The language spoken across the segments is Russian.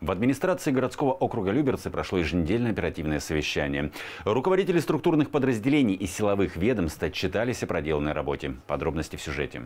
В администрации городского округа Люберцы прошло еженедельное оперативное совещание. Руководители структурных подразделений и силовых ведомств отчитались о проделанной работе. Подробности в сюжете.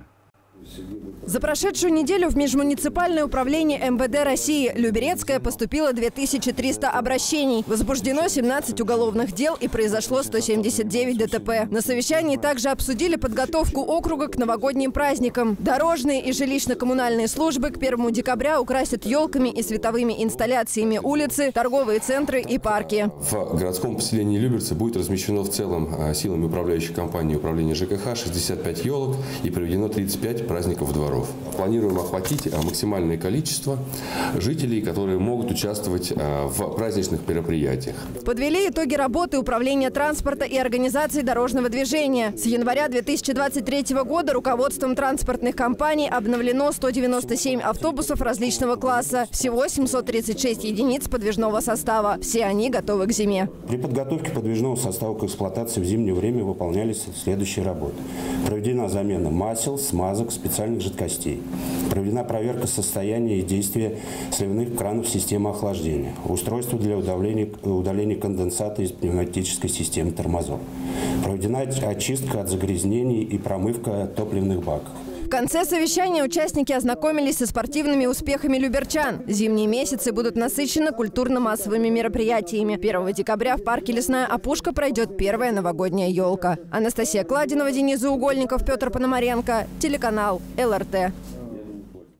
За прошедшую неделю в межмуниципальное управление МВД России Люберецкое поступило 2300 обращений. Возбуждено 17 уголовных дел и произошло 179 ДТП. На совещании также обсудили подготовку округа к новогодним праздникам. Дорожные и жилищно-коммунальные службы к 1 декабря украсят елками и световыми инсталляциями улицы, торговые центры и парки. В городском поселении Люберцы будет размещено в целом а, силами управляющей компании управления ЖКХ 65 елок и проведено 35 праздников дворов. Планируем охватить а, максимальное количество жителей, которые могут участвовать а, в праздничных мероприятиях. Подвели итоги работы Управления транспорта и организации дорожного движения. С января 2023 года руководством транспортных компаний обновлено 197 автобусов различного класса. Всего 736 единиц подвижного состава. Все они готовы к зиме. При подготовке подвижного состава к эксплуатации в зимнее время выполнялись следующие работы. Проведена замена масел, смазок, специальных жидкостей. Проведена проверка состояния и действия сливных кранов системы охлаждения. Устройство для удаления, удаления конденсата из пневматической системы тормозов. Проведена очистка от загрязнений и промывка топливных баков. Конце совещания участники ознакомились со спортивными успехами люберчан. Зимние месяцы будут насыщены культурно-массовыми мероприятиями. 1 декабря в парке «Лесная опушка» пройдет первая новогодняя елка. Анастасия Кладинова, Денис Заугольников, Петр Пономаренко. Телеканал ЛРТ.